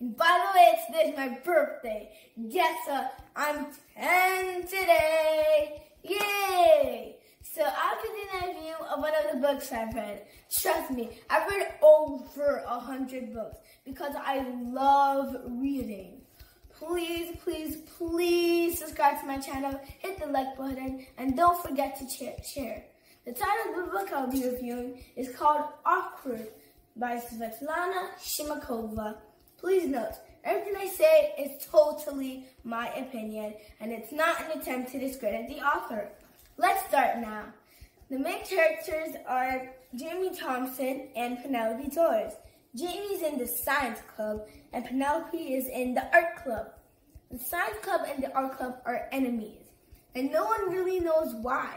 By the way, today's my birthday. Guess what? I'm 10 today. Yay! So I'll be doing a review of one of the books I've read. Trust me, I've read over a hundred books because I love reading. Please, please, please subscribe to my channel, hit the like button, and don't forget to share. The title of the book I'll be reviewing is called Awkward by Svetlana Chmakova. Please note, everything I say is totally my opinion, and it's not an attempt to discredit the author. Let's start now. The main characters are Jamie Thompson and Penelope Torres. Jamie's in the science club, and Penelope is in the art club. The science club and the art club are enemies, and no one really knows why.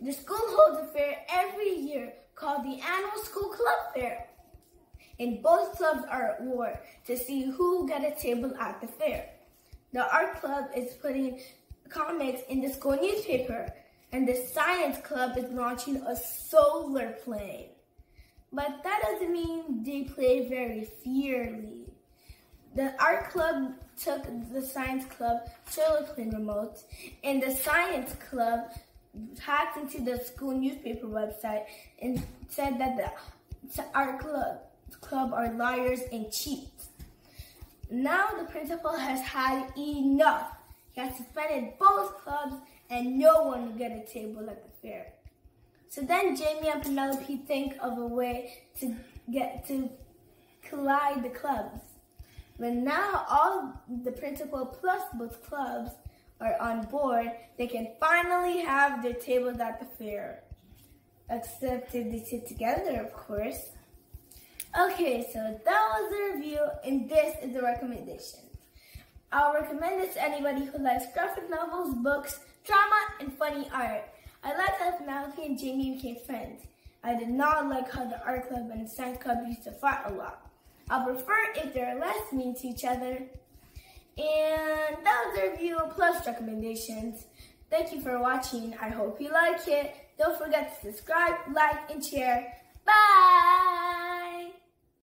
The school holds a fair every year called the Annual School Club Fair. And both clubs are at war to see who get a table at the fair. The art club is putting comics in the school newspaper, and the science club is launching a solar plane. But that doesn't mean they play very fiercely. The art club took the science club solar plane remote, and the science club hacked into the school newspaper website and said that the art club, club are liars and cheats. Now the principal has had enough. He has suspended both clubs and no one will get a table at the fair. So then Jamie and Penelope think of a way to get to collide the clubs. But now all the principal plus both clubs are on board, they can finally have their tables at the fair. Except if they sit together, of course. Okay, so that was the review, and this is the recommendation. I'll recommend this to anybody who likes graphic novels, books, drama, and funny art. I like how Penelope and Jamie became friends. I did not like how the art club and the science club used to fight a lot. I prefer if they're less mean to each other and that was the review plus recommendations. Thank you for watching. I hope you like it. Don't forget to subscribe, like, and share. Bye!